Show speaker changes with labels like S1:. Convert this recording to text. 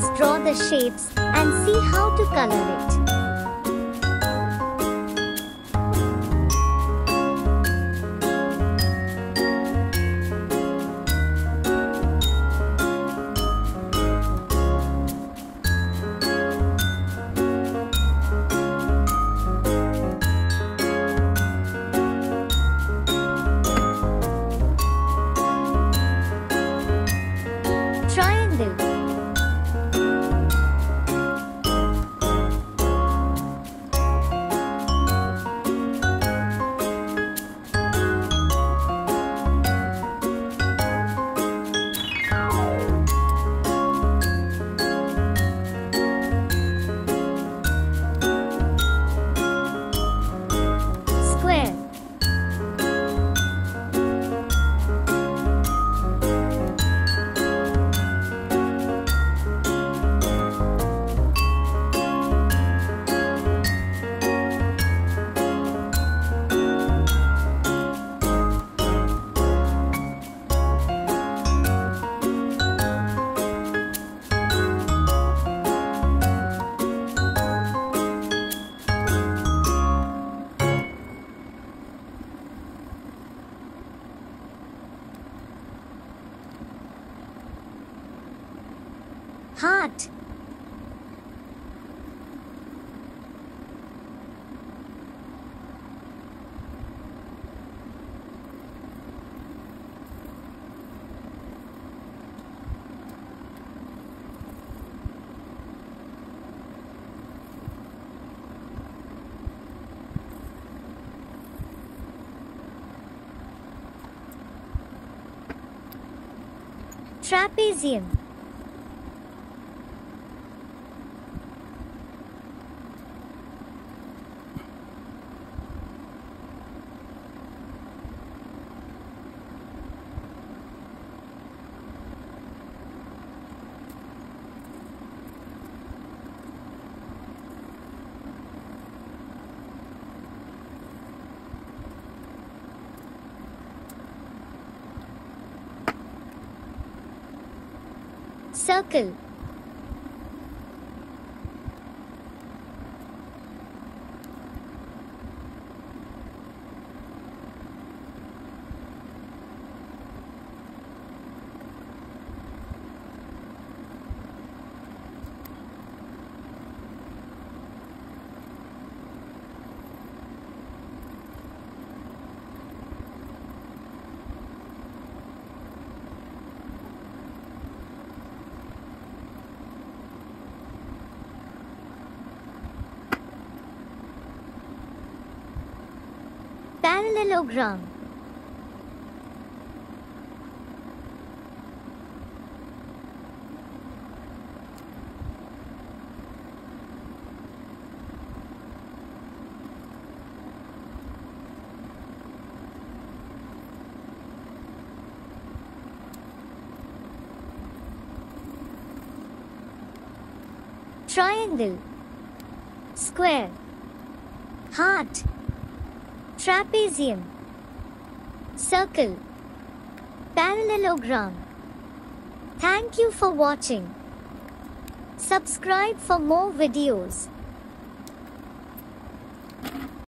S1: Let's draw the shapes and see how to color it. Heart Trapezium Circle Parallelogram Triangle. Square. Heart Trapezium Circle Parallelogram Thank you for watching. Subscribe for more videos.